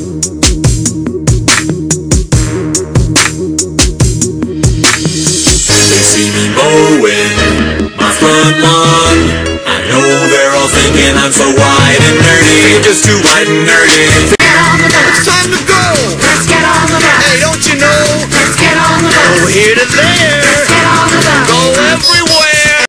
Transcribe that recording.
They see me mowing my front lawn. I know they're all thinking I'm so wide and nerdy, just too wide and nerdy. Get on the bus. It's time to go. Let's get on the bus. Hey, don't you know? Let's get on the bus. We're here there.